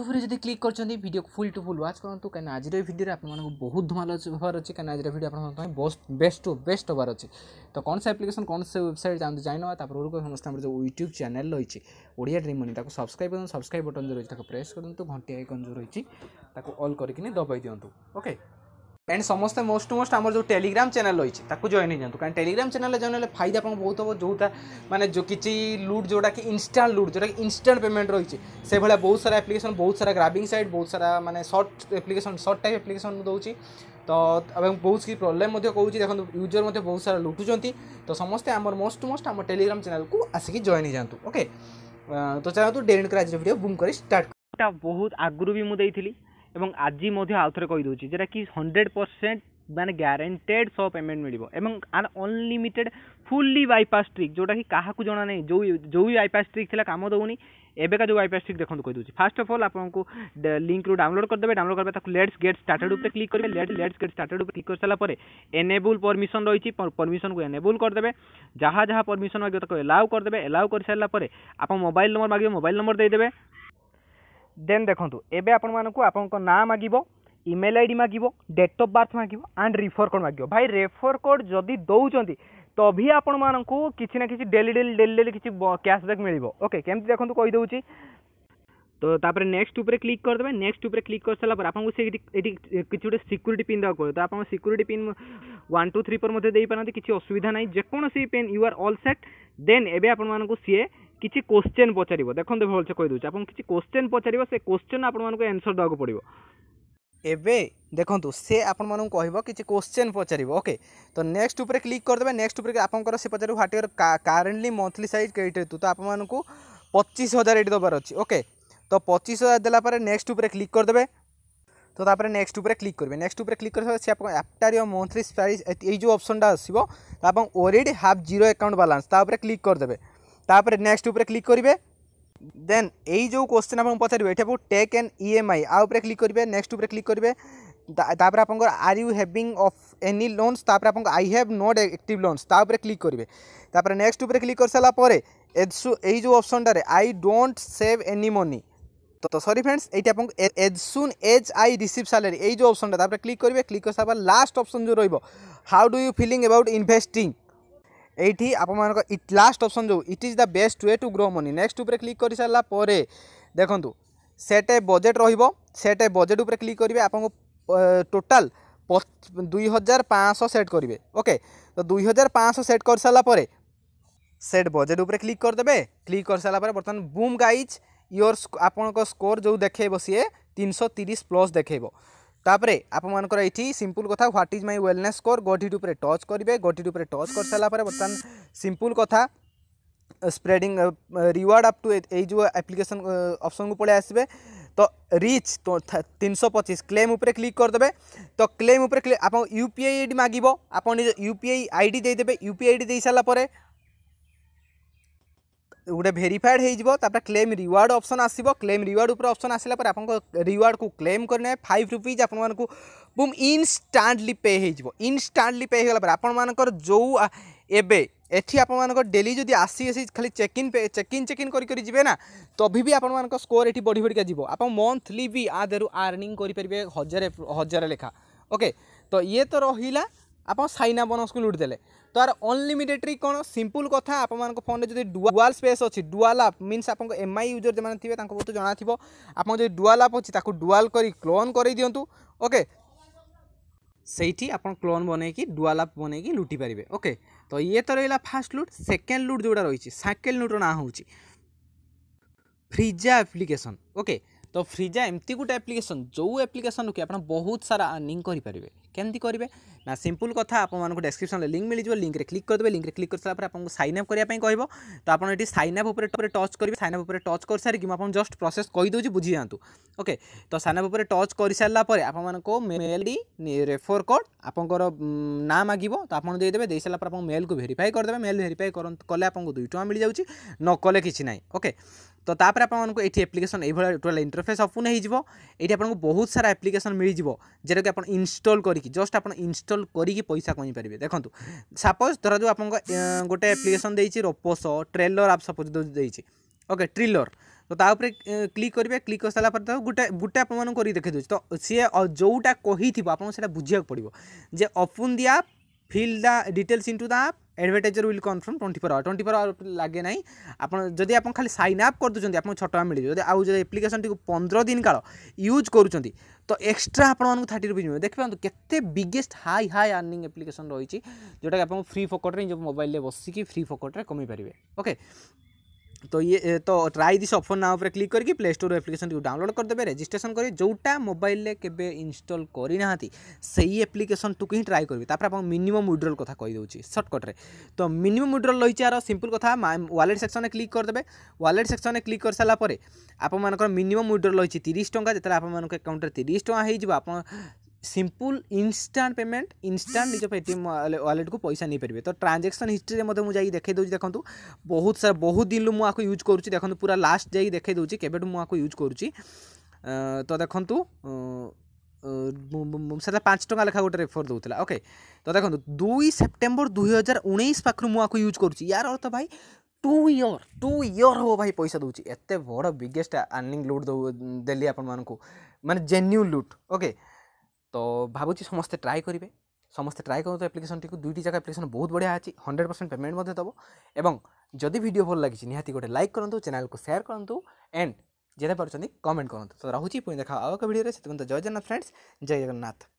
ୟୁଟ୍ୟୁବ୍ରେ ଯଦି କ୍ଲିକ୍ କରିଛନ୍ତି video full to full watch କରନ୍ତୁ କାହିଁକିନା ଆଜିର ଏ ଭିଡ଼ିଓରେ ଆପଣମାନଙ୍କୁ ବହୁତ ଭଲ ହେବାର ଅଛି କାହିଁକିନା ଆଜିର ଭିଡ଼ିଓ ଆପଣଙ୍କ ପାଇଁ ବେଷ୍ଟ ଟୁ ବେଷ୍ଟ ହେବାର ଅଛି ତ କ'ଣ ସେ ଆପ୍ଲିକେସନ୍ କ'ଣ ସେ ୱେବସାଇଟ୍ ଜାଣନ୍ତୁ ଜାଣିନେବା ତାପରେ ସମସ୍ତେ ଆମର ଯେଉଁ ୟୁଟ୍ୟୁବ୍ ଚ୍ୟାନେଲ୍ ରହିଛି ଓଡ଼ିଆ ଡ୍ରିମ୍ ମନି ତାକୁ ସବସ୍କ୍ରାଇବ୍ କରନ୍ତୁ ସବସ୍କ୍ରାଇବ୍ ବଟନ୍ ଯେଉଁ ରହିଛି ତାକୁ ପ୍ରେସ୍ କରନ୍ତୁ ଘଣ୍ଟି ଆଇକନ୍ ଯେଉଁ ରହିଛି ତାକୁ ଅଲ୍ କରିକିନି ଦବାଇ ଦିଅନ୍ତୁ ଓକେ एंड समस्ते मोस्ट मोस्ट आम जो टेलीग्राम चैनल रही है जॉइन हो कारण टेलीग्राम चैनल जॉइन हेल्ले फायदा आपको बहुत हम जोटा मैंने जो किसी लुट जोटा कि इनस्टाट लुट जोटा कि इनस्टाट पेमेंट रही है से भाया बहुत सारा एप्लिकेसन बहुत सारा ग्राबिंग साइट बहुत सारा मैंने search application search type application दूसरी তো এবং বহুত কিছু প্রোবলেম কৌছি দেখুন ইউজর বহু সারা লুটুচার তো সমস্তে আমার মোস্ট মোস্ট আমার টেলিগ্রাম চ্যানেলকে আসিকি জয়েন হয়ে যাতে ওকে তো চাহতু ডেরিন ক্রাজের ভিডিও বুম করে স্টার্ট ବହୁତ ଆଗରୁ ବି ମୁଁ ଦେଇଥିଲି ଏବଂ ଆଜି ମଧ୍ୟ ଆଉଥରେ କହିଦେଉଛି ଯେଉଁଟାକି ହଣ୍ଡ୍ରେଡ଼୍ ପରସେଣ୍ଟ ମାନେ ଗ୍ୟାରେଣ୍ଟେଡ଼୍ ସହ ପେମେଣ୍ଟ ମିଳିବ ଏବଂ ଆର୍ ଅନଲିମିଟେଡ଼୍ ଫୁଲି ବାଇପାସ୍ ଟ୍ରିକ୍ ଯେଉଁଟାକି କାହାକୁ ଜଣା ନାହିଁ ଯେଉଁ ଯେଉଁ ବି ବାଇପାସ୍ ଟ୍ରିକ୍ ଥିଲା କାମ ଦେଉନି ଏବେକା ଯେଉଁ ବାଇପାସ୍ ଟ୍ରିକ୍ ଦେଖନ୍ତୁ କହିଦେଉଛି ଫାର୍ଷ୍ଟ ଅଫ୍ ଅଲ୍ ଆପଣଙ୍କୁ ଲିଙ୍କ୍ରୁ ଡାଉନଲୋଡ଼ କରିଦେବେ ଡାଉନଲୋଡ଼ କରିବେ ତାକୁ ଲେଟ୍ସ ଗେଟ୍ ଷ୍ଟାର୍ଟେଡ଼ ଉପରେ କ୍ଲିକ୍ କରିବେ ଲେଟ୍ ଲେଟ୍ସ ଗେଟ୍ ଷ୍ଟାର୍ଟେଡ଼ ଉପରେ କ୍ଲିକ୍ କରିସାରିଲା ପରେ ଏନେବୁଲ୍ ପରମିସନ୍ ରହିଛି ପରମିସନ୍କୁ ଏନେବୁଲ୍ କରିଦେବେ ଯାହା ଯାହା ପରମିସନ୍ ମାଗିବ ତାକୁ ଏଲାଉ କରିଦେବେ ଏଲାଉ କରିସାରିଲା ପରେ ଆପଣ ମୋବାଇଲ୍ ନମ୍ବର ମାଗିବେ ମୋବାଇଲ୍ ନମ୍ବର ଦେଇଦେବେ ଦେନ୍ ଦେଖନ୍ତୁ ଏବେ ଆପଣମାନଙ୍କୁ ଆପଣଙ୍କ ନାଁ ମାଗିବ ଇମେଲ୍ ଆଇ ଡ଼ି ମାଗିବ ଡେଟ୍ ଅଫ୍ ବାର୍ଥ ମାଗିବ ଆଣ୍ଡ ରେଫର୍ କୋଡ଼୍ ମାଗିବ ଭାଇ ରେଫର୍ କୋଡ଼୍ ଯଦି ଦେଉଛନ୍ତି ତ ବି ଆପଣମାନଙ୍କୁ କିଛି ନା କିଛି ଡେଲି ଡେଲି ଡେଲି ଡେଲି କିଛି କ୍ୟାସ୍ବ୍ୟାକ୍ ମିଳିବ ଓକେ କେମିତି ଦେଖନ୍ତୁ କହିଦେଉଛି ତ ତାପରେ ନେକ୍ସଟ ଉପରେ କ୍ଲିକ୍ କରିଦେବେ ନେକ୍ସଟ ଉପରେ କ୍ଲିକ୍ କରିସାରିଲା ପରେ ଆପଣଙ୍କୁ ସେଇଠି ଏଠି କିଛି ଗୋଟେ ସିକ୍ୟୁରିଟି ପିନ୍ ଦେବାକୁ ପଡ଼ିବ ତ ଆପଣ security pin one two three four ମଧ୍ୟ ଦେଇପାରନ୍ତି କିଛି ଅସୁବିଧା ନାହିଁ ଯେକୌଣସି pin you are all set then ଏବେ ଆପଣମାନଙ୍କୁ ସିଏ କିଛି କୋଶ୍ଚେନ୍ ପଚାରିବ ଦେଖନ୍ତୁ ଭଲସେ କହିଦେଉଛି ଆପଣ କିଛି କୋଶ୍ଚେନ୍ ପଚାରିବ ସେ କୋଶ୍ଚେନ୍ ଆପଣମାନଙ୍କୁ ଆନ୍ସର୍ ଦେବାକୁ ପଡ଼ିବ ଏବେ ଦେଖନ୍ତୁ ସେ ଆପଣମାନଙ୍କୁ କହିବ କିଛି କୋଶ୍ଚେନ୍ ପଚାରିବ ଓକେ ତ ନେକ୍ସଟ ଉପରେ କ୍ଲିକ୍ କରିଦେବେ ନେକ୍ସଟ ଉପରେ ଆପଣଙ୍କର ସେ ପଚାରିବ what your currently monthly size କେଇଟ୍ ହେତୁ ତ ଆପଣମାନଙ୍କୁ ପଚିଶ ହଜାର ଏଇଠି ଦେବାର ଅଛି ଓକେ ତ ପଚିଶ ହଜାର ଦେଲା ପରେ ନେକ୍ସଟ ଉପରେ କ୍ଲିକ୍ କରିଦେବେ ତ ତାପରେ ନେକ୍ସଟ ଉପରେ କ୍ଲିକ୍ କରିବେ ନେକ୍ସଟ ଉପରେ କ୍ଲିକ୍ କରିସାରିଲା ସେ ଆପଣ ଆଫ୍ଟର ୟର୍ ମନ୍ଥଲି ପ୍ରାଇସ୍ ଏଇ ଯେଉଁ ଅପସନଟା ଆସିବ ଆପଣ ଓରିଡ୍ ହାଫ୍ ଜିରୋ ଆକାଉଣ୍ଟ ବାଲାନ୍ସ ତା ଉପରେ କ୍ଲିକ୍ କରିଦେବେ ତାପରେ ନେକ୍ସଟ ଉପରେ କ୍ଲିକ୍ କରିବେ ଦେନ୍ ଏଇ ଯେଉଁ କୋଶ୍ଚିନ୍ ଆପଣଙ୍କୁ ପଚାରିବେ ଏଠାକୁ take and E M I ଆ ଉପରେ କ୍ଲିକ୍ କରିବେ ନେକ୍ସଟ ଉପରେ କ୍ଲିକ୍ କରିବେ ତାପରେ ଆପଣଙ୍କର are you having of any loans ତାପରେ ଆପଣଙ୍କ I have not active loans ତା ଉପରେ କ୍ଲିକ୍ କରିବେ ତାପରେ ନେକ୍ସଟ ଉପରେ କ୍ଲିକ୍ କରିସାରିଲା ପରେ ଏଜସୁ ଏଇ ଯେଉଁ ଅପସନଟାରେ I don't save any money তো সরি ফ্রেন্ডস এইটা আপনার as soon as I receive salary এই যে অপশনটা তারপরে ক্লিক করবে ক্লিক করে সারবার লাস্ট অপশন যে রইব how do you feeling about investing এইটি আপনার ইট লাস্ট অপসন যে it is the best way to grow money next উপরে ক্লিক করে সারা পরে দেখুন সেট এ বজেট রহব সেট এ বজেট উপরে ক্লিক করবে আপনার টোটাল দুই হাজার পাঁচশো সেট করবে ওকে তো দুই হাজার পাঁচশো সেট করে সারা পরে সেট বজেট উপরে ক্লিক করদেবে ক্লিক করে সারা পরে বর্তমান বুম গাইজ ইয়োর আপনার স্কোর যে দেখেব সি তিনশো তিরিশ প্লস দেখেব তাপরে আপনার এটি সিম্পল কথা what is my wellness score গঠিট উপরে টচ করবে গঠিট উপরে টচ করে সারা পরে বর্তমান সিম্পল কথা স্প্রেডিং রিওয়ার্ড আপ টু এই যে আপ্লিকেসন অপসন কু পড়ে আসবে तो रिच तो तीन सौ पचीस क्लेम उपर क्लिक करदे तो क्लेम उपर आप U P I I D माग आप निज U P I I D देदेवे U P I D दे सारापर गोटे भेरीफाएड होता क्लेम रिवार्ड अप्सन आस क्लेम रिवार्ड पर अप्सन आसला आप रिवार्ड को क्लेम करेंगे फाइव रुपीज आपको बुम इनस्टाटली पे हो इनस्टाटली पे होगा आपर जो एवे ये आपर डेली जब आसी खाली check in check in check in करें ना तभी भी आपर स्कोर ये बढ़ी बढ़िया जीव आप मंथली भी आ आर्निंग आर्णिंग करेंगे हजार हजार लेखा ओके तो ये तो रहा आप सैना बोनस को लुटदे তার অনলিমিটেড কোণ সিম্পল কথা আপনার ফোনে যদি ডুয়াল স্পেস অছি ডুয়াল আপ মিন্স আপনার এমআই ইউজর যে থাকবে তাঁর বহুত জনা থাকবে আপনার যদি ডুয়াল আপ অছি তাকে ডুয়াল করে ক্লোন করে দিও ওকে সেইটি আপনার ক্লোন বনাইকি ডুয়াল আপ বনাইকি লুটি পারিবে ওকে তো ইয়ে তো রহলা ফার্স্ট লুট সেকেন্ড লুট যেটা রয়েছে সেকেন্ড লুটর না হচ্ছে ফ্রিজা আপ্লিকেসন ওকে তো ফ্রিজা এমতি গোটে আপ্লিকেসন যে আপ্লিকেসন কি আপনার বহুত সারা আর্নিং করে পারিবে কেমি করবে না সিম্পল কথা আপনার ডেসক্রিপশন লিঙ্ক মিলিযোগ লিঙ্করে ক্লিক করে লিঙ্করে ক্লিক করে সারা পরে আপনার সাইন আপ করা কব তো আপনার এটি সাইন আপ উপরে টচ করবে সাইন আপ উপরে টচ করে সারি আপনার জস্ট প্রসেস কইদেছি বুঝি যাতে ওকে তো সাইন আপ উপরে টচ করে সারা পরে আপনার মেল রেফর কোড আপনার না মাগব তো আপনার দিয়ে দেবে দিয়ে সারা পরে আপনার কু ভেফাই করে দেবে মেল ভেফাই কলে আপনার দুই টাকা মিলে যাচ্ছে নকলে কিছু না ওকে তো তাপরে আপনার এটি এপ্লিকেশন এইভাবে টোটাল ইন্টরফেস অপন হয়ে যাব এটি আপনার বহু সারা এপ্লিকেশন মিলে যাব যেটা কি আপনার ইনস্টল করি କରିକି ଜଷ୍ଟ ଆପଣ ଇନଷ୍ଟଲ୍ କରିକି ପଇସା କମେଇ ପାରିବେ ଦେଖନ୍ତୁ ସପୋଜ୍ ଧରାଯାଉ ଆପଣଙ୍କ ଗୋଟେ ଆପ୍ଲିକେସନ୍ ଦେଇଛି ରୋପୋସ ଟ୍ରେଲର୍ ଆପ୍ ସପୋଜ୍ ଦେଇଛି ଓକେ ଟ୍ରିଲର୍ ତ ତା ଉପରେ କ୍ଲିକ୍ କରିବେ କ୍ଲିକ୍ କରିସାରିଲା ପରେ ତାକୁ ଗୋଟେ ଗୋଟେ ଆପଣମାନଙ୍କୁ କରିକି ଦେଖେଇ ଦେଉଛି ତ ସିଏ ଯେଉଁଟା କହିଥିବ ଆପଣଙ୍କୁ ସେଇଟା ବୁଝିବାକୁ ପଡ଼ିବ ଯେ upon the app fill the details into the app advertiser will confirm twenty four hour twenty four hour ଲାଗେ ନାହିଁ ଆପଣ ଯଦି ଆପଣ ଖାଲି ସାଇନ୍ ଅପ୍ କରିଦେଉଛନ୍ତି ଆପଣଙ୍କୁ ଛଅ ଟଙ୍କା ମିଳିଯିବ ଯଦି ଆଉ ଯଦି ଆପ୍ଲିକେସନ୍ଟିକୁ ପନ୍ଦର ଦିନ କାଳ ୟୁଜ୍ କରୁଛନ୍ତି ତ ଏକ୍ସଟ୍ରା ଆପଣମାନଙ୍କୁ ଥାର୍ଟି ରୁପିଜ୍ ମିଳିବ ଦେଖିପାରନ୍ତୁ କେତେ biggest high high earning application ରହିଛି ଯେଉଁଟାକି ଆପଣଙ୍କୁ ଫ୍ରି ଫୋକଟ୍ରେ ନିଜ ମୋବାଇଲରେ ବସିକି ଫ୍ରି ଫୋକଟ୍ରେ କମେଇ ପାରିବେ ଓକେ तो ये तो ट्राई दिस अप्सन ना उपरे क्लिक करके प्ले स्टोर एप्लिकेसन को डाउनलोड करदे रेजिट्रेसन करेंगे जोटा मोबाइल केवे इनस्टल करना से ही एप्लिकेसन टुकु ही ट्राए करेंगे आप मिनिमम विड्रोल कथ कहीदे सर्टकट्रे तो मिनिमम विड्रोल रही है यार सिंपल कथ वालेट सेक्शन में क्लिक करदे वालेट सेक्शन में क्लिक कर सारापर आपण मिनिमम विड्रोल रही तीस टाँचा जिते आप में तीस टाँग हो सिंपल इनस्टांट पेमेंट इनस्टांट निज पेटीएम वालेट को पैसा नहीं पारे तो ट्रांजाक्शन हिस्ट्री में मुझे देखे दूसरी देखो बहुत सारा बहुत दिन रू मुझे यूज कर देखते पूरा लास्ट जाए देखे दूँ के मुझे यूज कर तो देखु से पांच टाँग लेखा गोटे रेफर दूसरा ओके तो देखो दुई सेप्टेम्बर दुई हजार उन्नीस पाखु यूज कर यार अर्थ भाई टू इयर टू इयर हो भाई पैसा दूसरी एत बड़ बिगेस्ट आर्णिंग लुट दे आप मैंने जेन्यून लुट ओके ତ ଭାବୁଛି ସମସ୍ତେ ଟ୍ରାଏ କରିବେ ସମସ୍ତେ ଟ୍ରାଏ କରନ୍ତୁ ଆପ୍ଲିକେସନଟିକୁ ଦୁଇଟି ଯାକ ଆପ୍ଲିକେସନ ବହୁତ ବଢ଼ିଆ ଅଛି ହଣ୍ଡ୍ରେଡ଼ ପରସେଣ୍ଟ ପେମେଣ୍ଟ ମଧ୍ୟ ଦେବ ଏବଂ ଯଦି ଭିଡ଼ିଓ ଭଲ ଲାଗିଛି ନିହାତି ଗୋଟେ ଲାଇକ୍ କରନ୍ତୁ ଚ୍ୟାନେଲକୁ ସେୟାର କରନ୍ତୁ ଆଣ୍ଡ ଯେତେ ପାରୁଛନ୍ତି କମେଣ୍ଟ କରନ୍ତୁ ତ ରହୁଛି ପୁଣି ଦେଖା ଆଉ ଏକ ଭିଡ଼ିଓରେ ସେଥିପାଇଁ ଜୟ ଜଗନ୍ନାଥ ଫ୍ରେଣ୍ଡସ୍ ଜୟ ଜଗନ୍ନାଥ